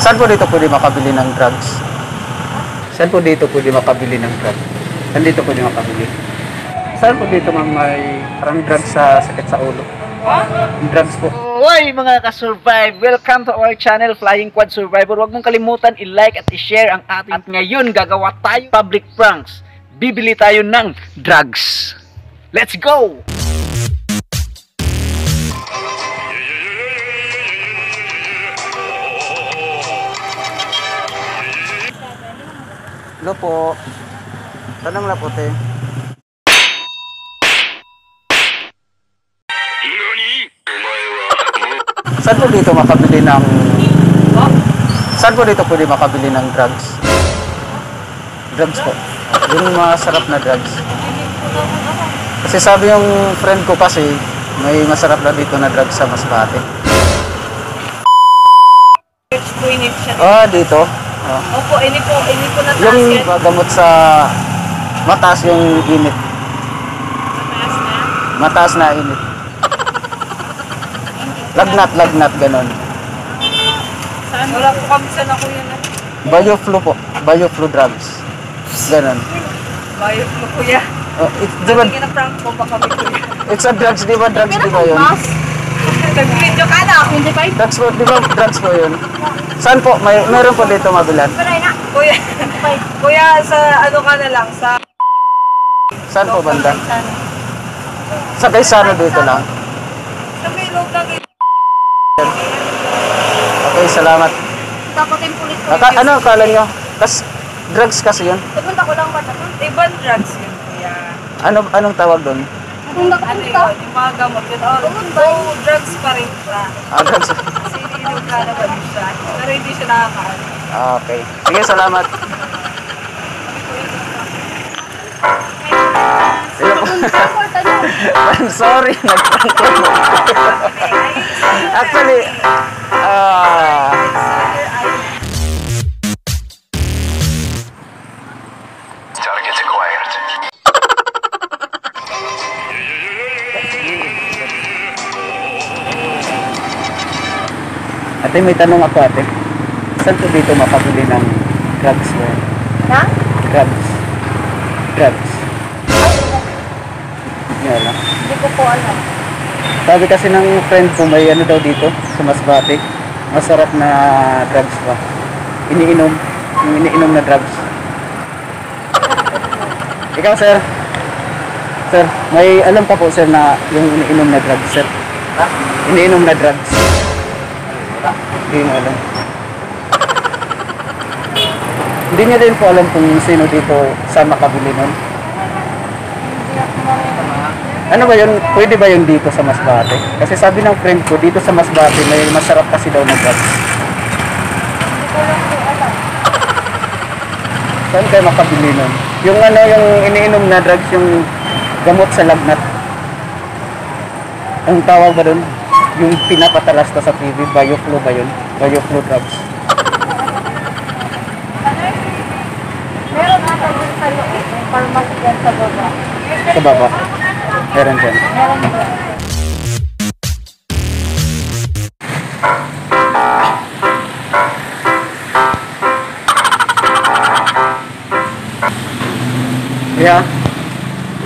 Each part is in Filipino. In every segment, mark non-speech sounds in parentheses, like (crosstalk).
Saan po dito pwede makabili ng drugs? Saan po dito pwede makabili ng drugs? Saan dito pwede makabili? Saan po dito ma'am may parang drugs sa sakit sa ulo? Drugs po. Hoy mga ka-survive! Welcome to our channel Flying Quad Survivor. Huwag mong kalimutan i-like at i-share ang ating at ngayon gagawa tayo public pranks. Bibili tayo ng drugs. Let's go! Hello po. Tanong lang po te. Saan po dito makabili ng... Saan po dito pwede makabili ng drugs? Drugs po. Yung masarap na drugs. Kasi sabi yung friend ko kasi, may masarap na dito na drugs sa Masbate. Church siya. Ah, dito. Ah. Opo, ini po, ini po na taas Yung yan. gamot sa mataas yung init. Mataas na. Mataas na init. (laughs) Lagnat, lagnat, ganon. Saan? Wala po kami sa naku yun. Bioflu po. Bioflu drugs. Ganon. Bayo mo kuya. Oh, it, di ba, Tingin na prank po ba kami kuya? it's a drugs, di ba drugs, di ba yun? Nag-video ka na. Hindi pa Drugs po, di ba drugs po yun? Saan po? May, meron po dito mabilan. Kuya, (laughs) kuya, sa ano ka na lang, sa... Saan po banda? Sa Gaisano dito lang. Sa may loob ng Okay, salamat. Dapat yung pulis ko. Aka, ano akala nyo? Kas, drugs kasi yun. Pupunta ko lang ba? Ibang drugs yun kuya. Ano, anong tawag doon? Ano yun? Yung mga gamot yun. Oh, no, drugs pa rin siya. Ah, (laughs) drugs. Kasi ininom ka naman siya. Pero hindi siya nakakaano. Ah, okay. Sige, salamat. Sino po? I'm (laughs) sorry. nagprank ko. Actually, ah... Gotta ate, may tanong ako ate. Saan po dito makabili ng drugs mo? Ha? Drugs. Drugs. Hindi ko po alam. Sabi kasi ng friend ko may ano daw dito sa Masbate. Masarap na drugs ba? Iniinom. Yung iniinom na drugs. (laughs) Ikaw sir. Sir, may alam ka po sir na yung iniinom na drugs sir? Ha? Iniinom na drugs. Hindi mo alam. Hindi niya din po alam kung sino dito sa makabili nun. Ano ba yun? Pwede ba yun dito sa Masbate? Kasi sabi ng friend ko, dito sa Masbate may masarap kasi daw na drugs. Saan kayo makabili nun? Yung ano, yung iniinom na drugs, yung gamot sa lagnat. Ang tawag ba dun? Yung pinapatalasta sa TV, bioflu ba yun? Bioflu drugs. Meron ata dun sa loob. Pharmacy dyan sa baba. Sa baba. Meron dyan. Meron dun. Kaya,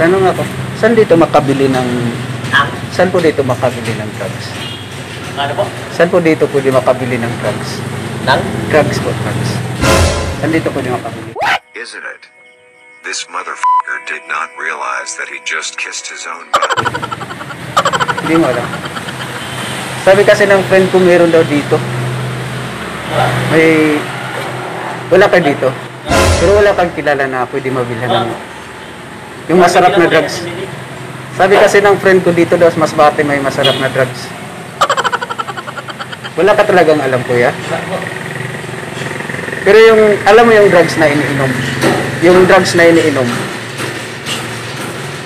tanong ako, saan dito makabili ng... Saan po dito makabili ng drugs? Ano po? Saan po dito pwede makabili ng drugs? Nang? Drugs po, drugs. Saan dito pwede makabili? Isn't it? This motherfucker did not realize that he just kissed his own butt. (laughs) Hindi mo alam. Sabi kasi ng friend ko meron daw dito. May... Wala ka dito. Pero wala kang kilala na pwede mabilhan ng... Yung masarap na drugs. Sabi kasi ng friend ko dito daw sa Masbate may masarap na drugs. Wala ka talagang alam kuya. Pero yung, alam mo yung drugs na iniinom. Yung drugs na iniinom.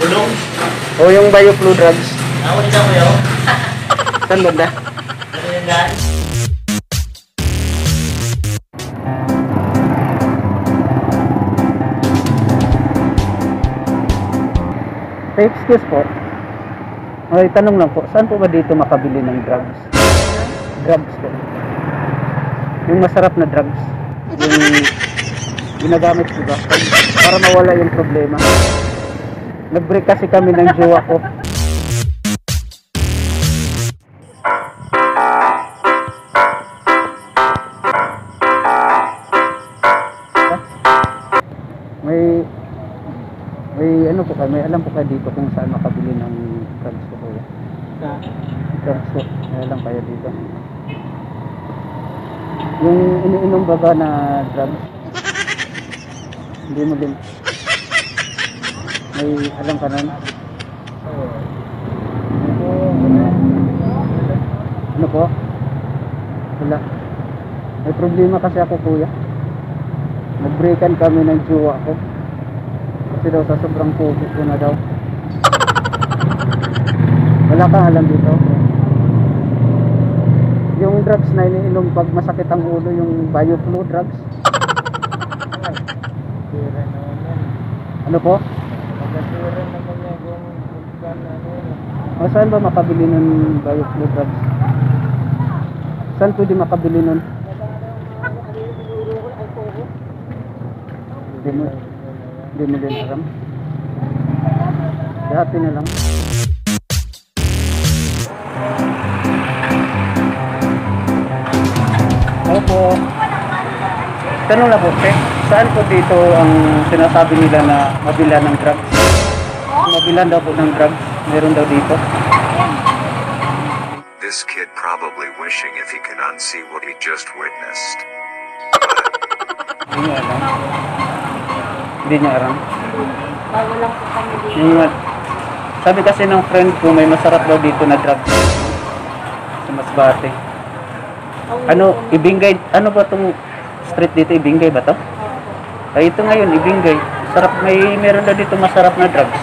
Ulong? O yung bioflu drugs. Ako din ako yun. Saan banda? Ano yan guys? Excuse po, may tanong lang po, saan po ba dito makabili ng drugs? Drugs po. Yung masarap na drugs. Yung ginagamit ko ba? Para mawala yung problema. Nag-break kasi kami ng jowa ko. May may ano po kayo, may alam po kayo dito kung saan makabili ng drugs ko kuya. Drugs po, may alam kayo dito. Yung iniinom ba ba na drugs? Hindi mo din. May alam ka nun? Ano po? Wala. May problema kasi ako kuya. Nag-breakan kami ng jowa ko. Kasi daw sa sobrang COVID ko na daw. Wala kang alam dito. Drugs na iniinom pag masakit ang ulo, yung bioflu drugs. Ano po? O saan ba makabili ng bioflu drugs? Saan pwede makabili nun? Hindi mo, hindi mo din alam. Dati na lang. Opo. Tanong na po, te, saan po dito ang sinasabi nila na mabilan ng drugs? Mabilan daw po ng drugs. Meron daw dito. This kid probably wishing if he could unsee what he just witnessed. Hindi niya alam. Hindi niya alam. Bago lang po kami dito. Yung, sabi kasi ng friend ko, may masarap daw dito na drugs. Sa Masbate. Ano, Ibingay, ano ba tong street dito? Ibingay ba to? Ay, ito ngayon, Ibingay. Sarap, may meron daw dito masarap na drugs.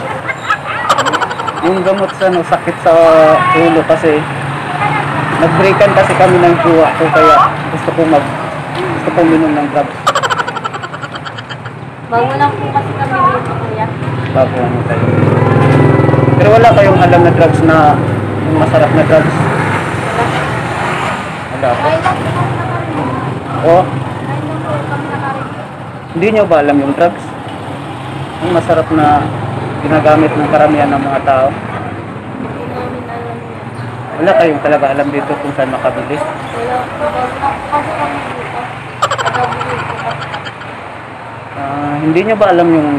Yung gamot sa ano, sakit sa ulo kasi nag-breakan kasi kami ng jowa ko kaya gusto ko mag gusto ko minom ng drugs Bago lang po kasi kami dito, kuya. bago ano tayo. Pero wala kayong alam na drugs na masarap na drugs. Wala po. Ay, lang po kami nakarinig. O, Ay, lang po kami nakarinig. hindi nyo ba alam yung drugs? Yung masarap na ginagamit ng karamihan ng mga tao. Wala kayong talaga alam dito kung saan makabili. Ah, hindi nyo ba alam yung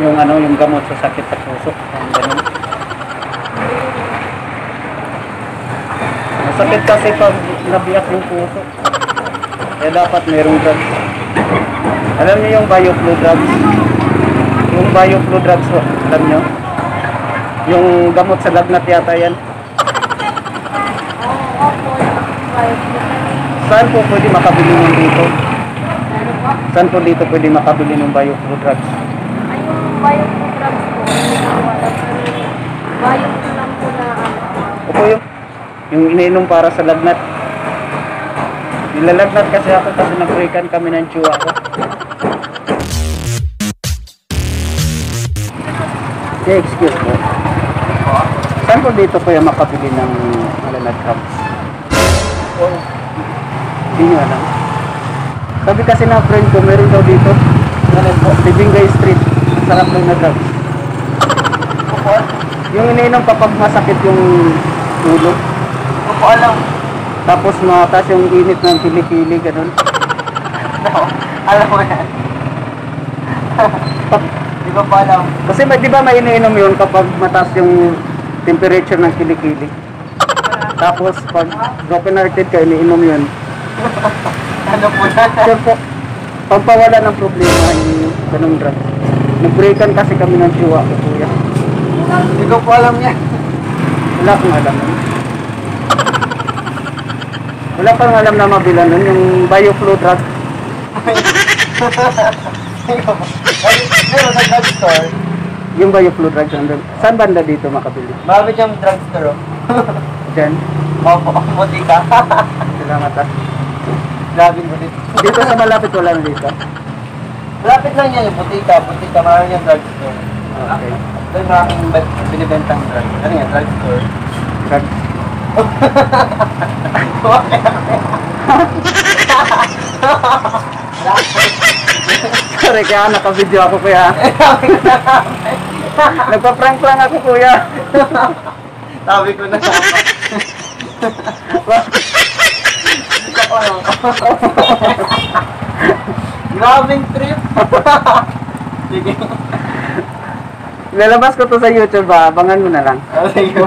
yung ano yung gamot sa sakit sa puso? Yung ganun. Masakit kasi pag nabiyak yung puso. Kaya dapat mayroong drugs. Alam niyo yung bioflu drugs? Yung bioflu drugs, alam niyo? Yung gamot sa lagnat yata yan. Po. Saan po pwede makabili ng dito? Po? Saan po dito pwede makabili ng bioflu drugs? Ay, yung po drugs po. Hindi ko alam. Pero bayad ko lang po na ano. Opo yung, yung iniinom para sa lagnat. Nilalagnat kasi ako kasi nag-breakan kami ng tsuwa ko. Yeah, excuse po. Saan po dito kuya makabili ng malanat drugs? Hindi nyo alam. Sabi kasi ng friend ko, meron daw dito. Libingay Street. Sarap lang na drugs. Yung iniinom kapag masakit yung ulo. Opo, alam. Tapos mataas yung init ng kilikili, ganun. (laughs) alam mo yan. di ba pa alam? Kasi may, di ba may iniinom yun kapag mataas yung temperature ng kilikili. Tapos pag broken hearted ka, iniinom yun. (laughs) ano po yan? Sure po, pampawala ng problema yung ganung drug. Nag-breakan kasi kami ng tiwa ko, kuya. Hindi ko po alam yan. Wala akong alam. Wala pang alam na mabilan nun, yung bioflu drug. Pero sa drugstore, Yung bioflu drug, nandun. saan banda dito makabili? malapit yung drugstore. (laughs) Diyan. Opo, (laughs) butika. (laughs) Salamat ah. Grabe yung butika. Dito sa malapit wala na dito. Malapit lang yan yung butika. Butika, marami yung drugstore. Okay. Doon maraming binibentang drug. Ano yan, drugstore? Drug. (laughs) Sorry, kaya naka-video ako kuya. (laughs) Nagpa-prank lang ako kuya. Sabi ko na. Grabing trip. Sige. Lalabas ko to sa YouTube ba? Abangan mo na lang. Sige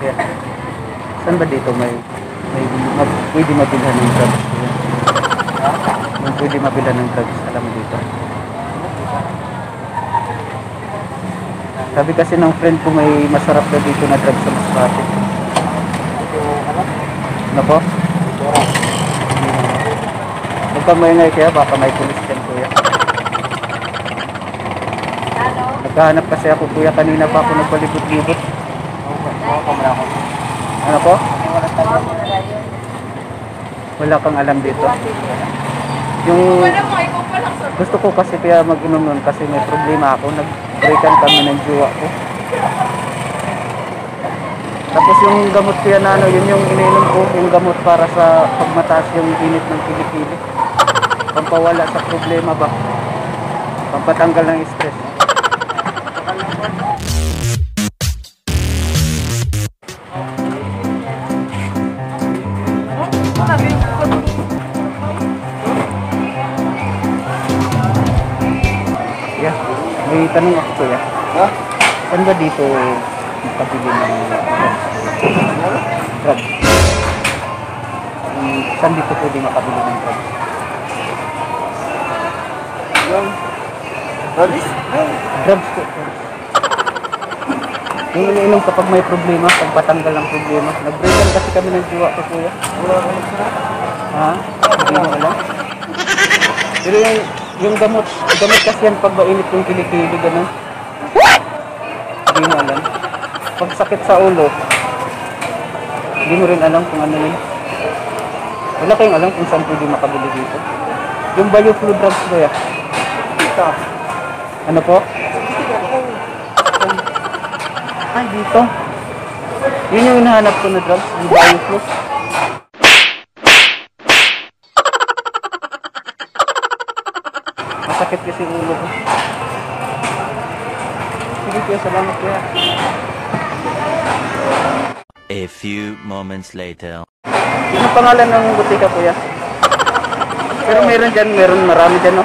Yeah. Saan ba dito may may mag, pwede mabilhan ng drugs? May pwede mabilhan ng drugs, alam mo dito. Sabi kasi ng friend ko may masarap na dito na drugs sa Masbate. Ano po? Huwag kang maingay kaya baka may pulis dyan kuya. Naghahanap kasi ako kuya kanina pa ako nagpalibot-libot. Ano po? Wala kang alam dito. Yung gusto ko kasi kaya mag-inom nun kasi may problema ako. Nag-breakan kami ng jowa ko. Tapos yung gamot ko yan, ano, yun yung iniinom ko, yung gamot para sa pagmataas yung init ng kilikili. Pampawala sa problema ba? Pampatanggal ng stress. May tanong ako kuya. Ha? Saan ba dito makabili ng drugs? Drugs. Um, saan dito pwede makabili ng drugs? Yung... Rodis? Drugs po. drugs. Yung iniinom kapag may problema, pag patanggal ng problema. Nag-breakan kasi kami ng jiwa ko kuya. Ha? Hindi mo alam? Pero yung, yung gamot, gamot kasi yan pag mainit yung kilikili, ganun. Hindi mo alam. Pag sakit sa ulo, hindi mo rin alam kung ano yun. Wala kayong alam kung saan pwede makabili dito. Yung bioflu drugs ko ya. Ito. Ano po? Ay, dito. Yun yung hinahanap ko na drugs, yung bioflu. Masakit kasi yung ulo ko. Sige kuya, salamat kuya. A few moments later. Ano pangalan ng butika kuya? Pero meron dyan, meron marami dyan no?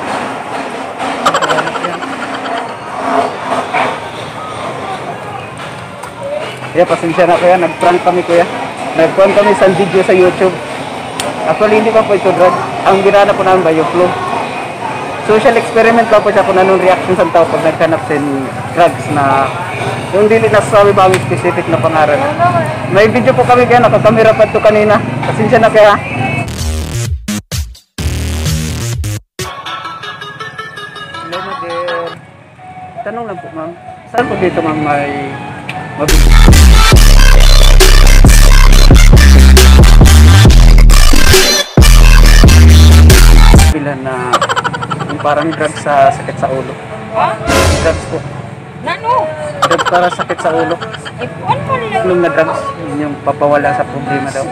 Kaya pasensya na kuya, nag-prank kami kuya. Nag-prank kami sa video sa YouTube. Actually, hindi pa po ito drug. Ang ginana po namin bioflu. Social experiment pa po siya kung anong reaction sa tao pag naghanap sa drugs na yung dili nasasabi ba ang specific na pangalan. May video po kami kaya nakakamera pa ito kanina. Pasensya na kaya. Hello, mother. Tanong lang po, ma'am. Saan po dito, ma'am, may? Bilan na parang drugs sa sakit sa ulo. Ha? Drugs po. Nano? Drugs para sakit sa ulo. Eh, ano pa nila? Inom na drugs, yun yung papawala sa problema daw.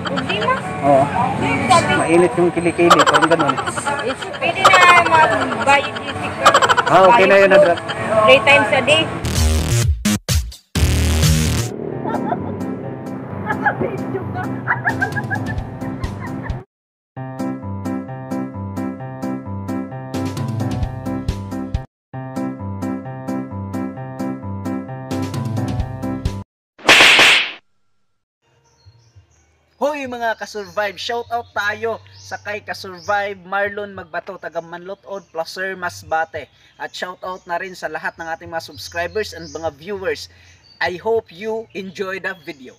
Problema? Oo. Mainit yung kilikili, parang ganun. eh, pwede na mag-bayad yung. Ah, okay na yun na drugs. Three times a day. Hoy mga ka-survive, shout out tayo sa kay ka-survive Marlon Magbato taga Manlotod Placer Masbate. At shout out na rin sa lahat ng ating mga subscribers and mga viewers. I hope you enjoy the video.